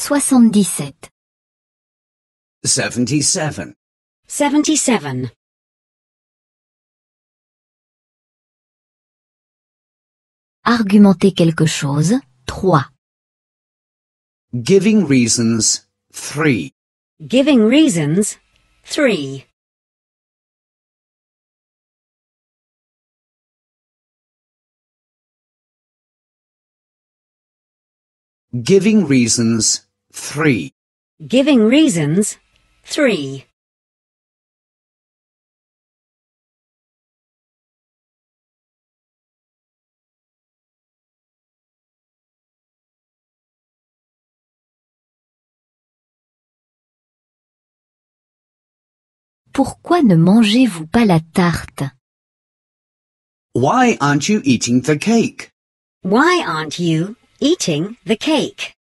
77. 77. 77. Argumenter quelque chose. 3. Giving reasons. 3. Giving reasons. 3. Giving reasons. 3. Giving reasons. 3. Pourquoi ne mangez-vous pas la tarte Why aren't you eating the cake? Why aren't you eating the cake?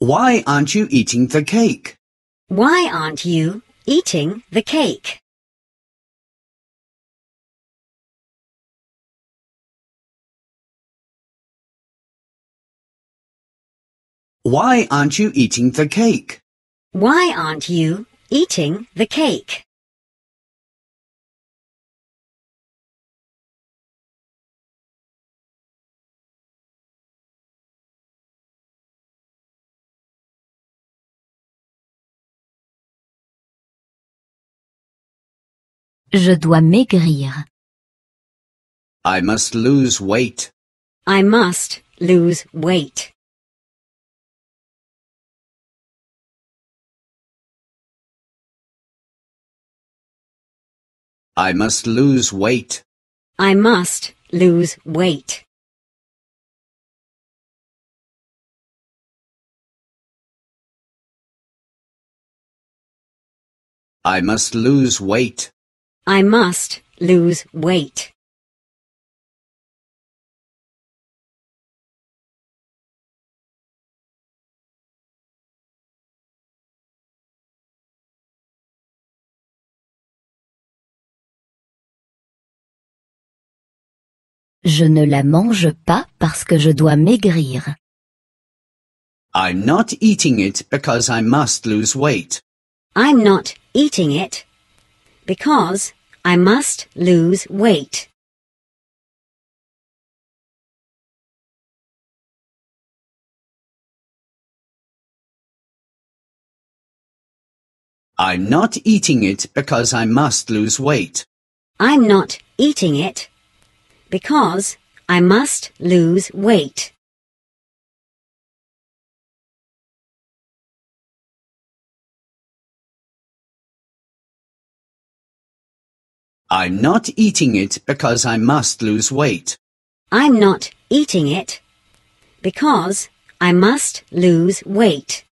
Why aren't you eating the cake? Why aren't you eating the cake? Why aren't you eating the cake? Why aren't you eating the cake? Je dois maigrir. I must lose weight. I must lose weight. I must lose weight. I must lose weight. I must lose weight. I must lose weight. Je ne la mange pas parce que je dois maigrir. I'm not eating it because I must lose weight. I'm not eating it because I must lose weight. I'm not eating it because I must lose weight. I'm not eating it because I must lose weight. I'm not eating it because I must lose weight. I'm not eating it because I must lose weight.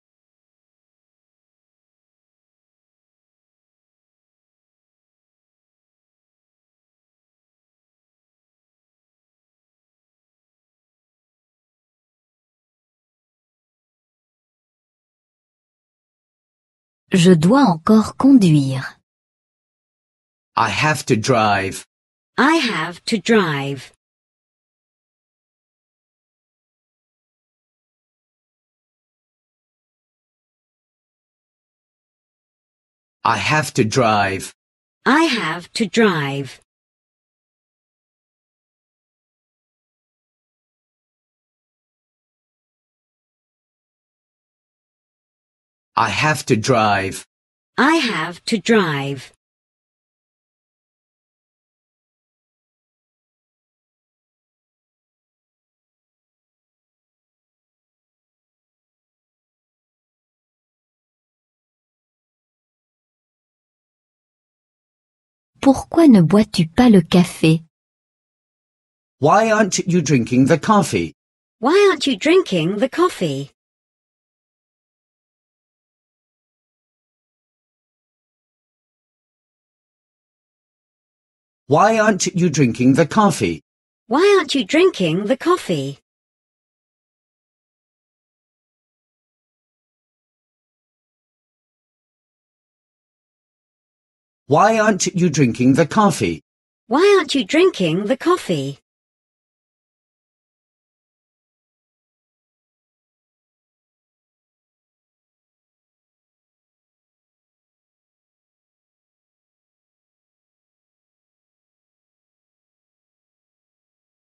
Je dois encore conduire. I have to drive. I have to drive. I have to drive. I have to drive. I have to drive. I have to drive. Pourquoi ne bois-tu pas le café Why aren't you drinking the coffee? Why aren't you drinking the coffee? Why aren't you drinking the coffee? Why aren't you drinking the coffee? Why aren't you drinking the coffee? Why aren't you drinking the coffee?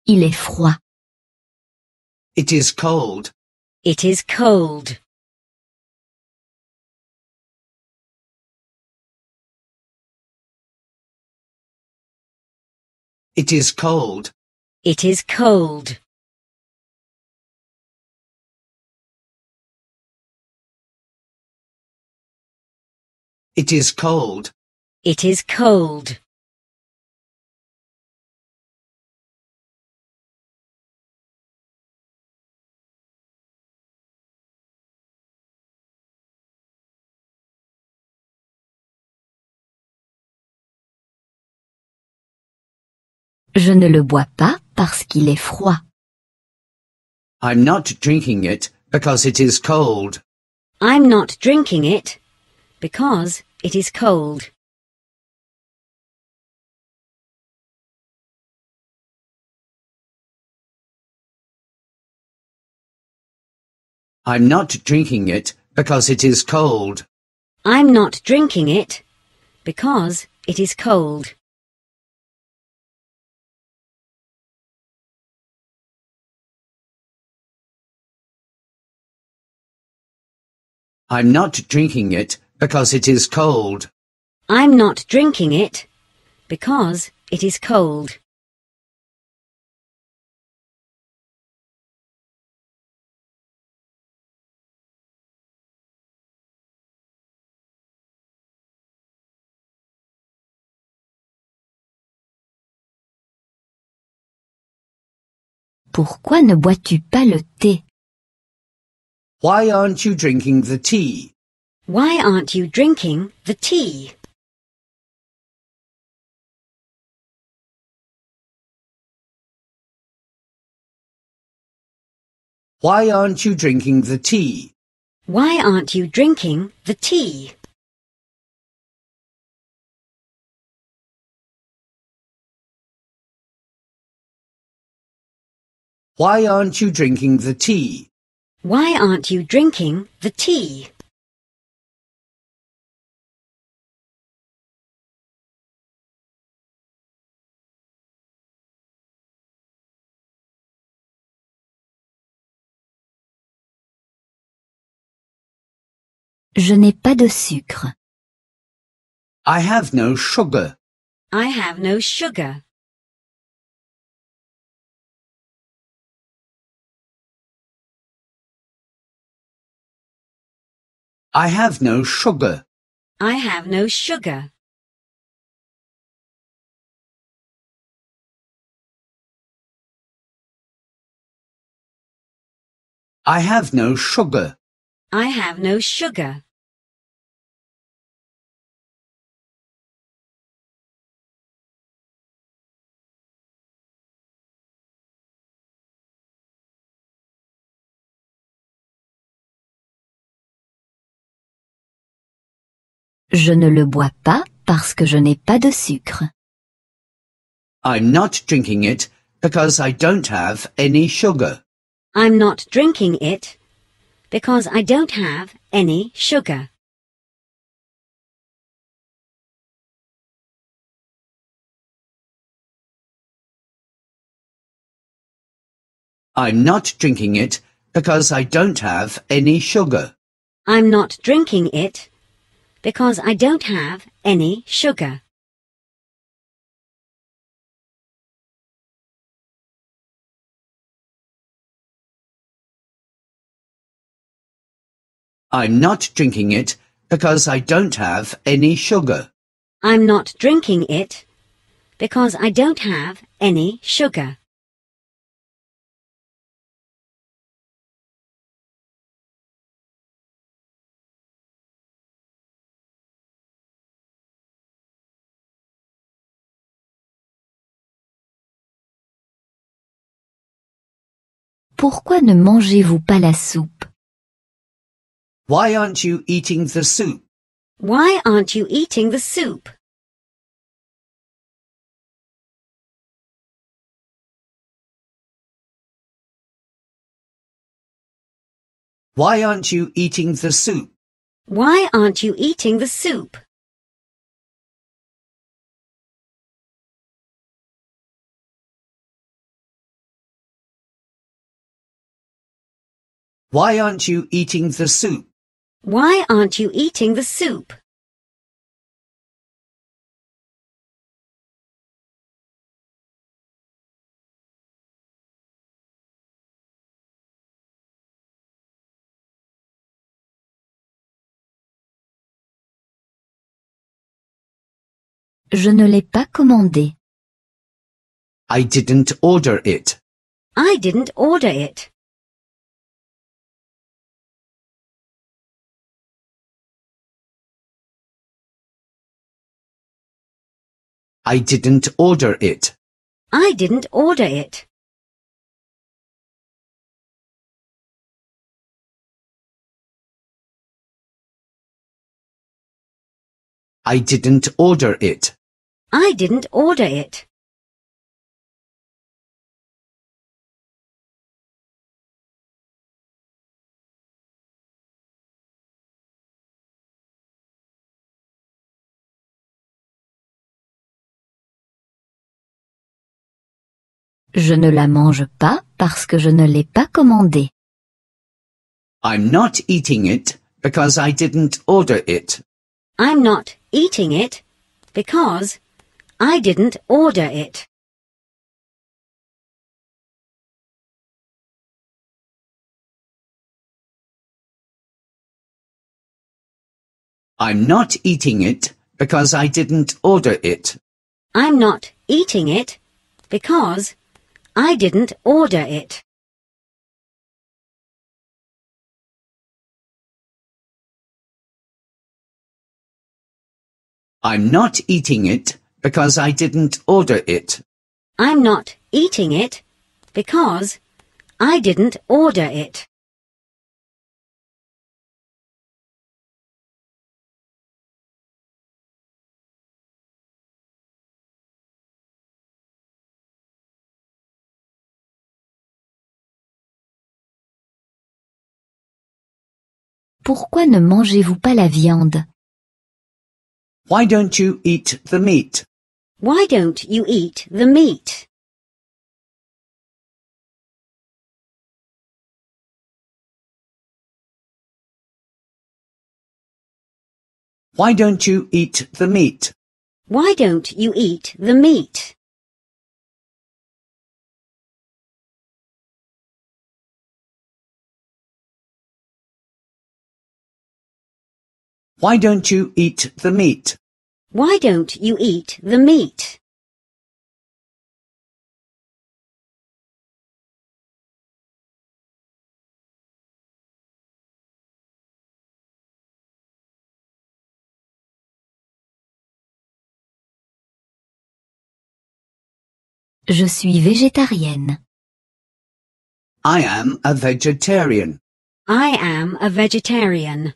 Il est froid. It is cold. It is cold. It is cold. It is cold. It is cold. It is cold. Je ne le bois pas parce qu'il est froid. I'm not drinking it because it is cold. I'm not drinking it because it is cold. I'm not drinking it because it is cold. I'm not drinking it because it is cold. I'm not drinking it because it is cold. I'm not drinking it because it is cold. Pourquoi ne bois-tu pas le thé Why aren't you drinking the tea? Why aren't you drinking the tea? Why aren't you drinking the tea? Why aren't you drinking the tea? Why aren't you drinking the tea? Why aren't you drinking the tea? Je n'ai pas de sucre. I have no sugar. I have no sugar. I have no sugar. I have no sugar. I have no sugar. I have no sugar. Je ne le bois pas parce que je n'ai pas de sucre. I'm not drinking it because I don't have any sugar. I'm not drinking it because I don't have any sugar. I'm not drinking it because I don't have any sugar. I'm not drinking it because I don't have any sugar. I'm not drinking it because I don't have any sugar. I'm not drinking it because I don't have any sugar. Pourquoi ne mangez-vous pas la soupe? Why aren't you eating the soup? Why aren't you eating the soup? Why aren't you eating the soup? Why aren't you eating the soup? Why aren't you eating the soup? Why aren't you eating the soup? Je ne l'ai pas commandé. I didn't order it. I didn't order it. I didn't order it. I didn't order it. I didn't order it. I didn't order it. Je ne la mange pas parce que je ne l'ai pas commandé. I'm not eating it because I didn't order it. I'm not eating it because I didn't order it. I'm not eating it because I didn't order it. I'm not eating it because I didn't order it. I'm not eating it because I didn't order it. I'm not eating it because I didn't order it. Pourquoi ne mangez-vous pas la viande Why don't you eat the meat? Why don't you eat the meat? Why don't you eat the meat? Why don't you eat the meat? Why don't you eat the meat? Why don't you eat the meat? Je suis végétarienne. I am a vegetarian. I am a vegetarian.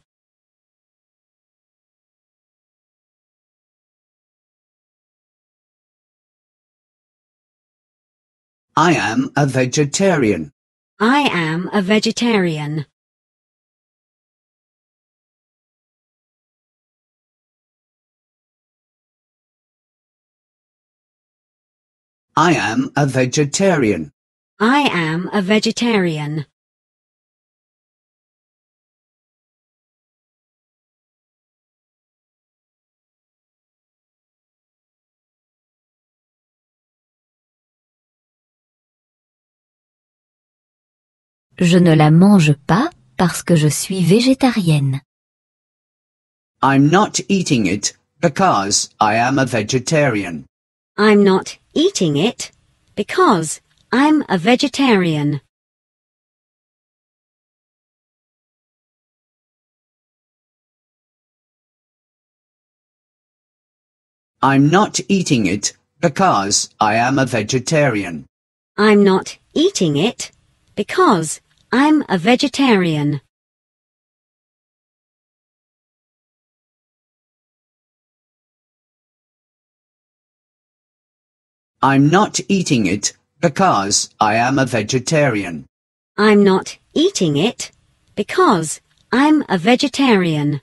I am a vegetarian. I am a vegetarian. I am a vegetarian. I am a vegetarian. Je ne la mange pas parce que je suis végétarienne. I'm not eating it because I am a vegetarian. I'm not eating it because I'm a vegetarian. I'm not eating it because I am a vegetarian. I'm not eating it because I'm a vegetarian. I'm not eating it because I am a vegetarian. I'm not eating it Because I'm a vegetarian.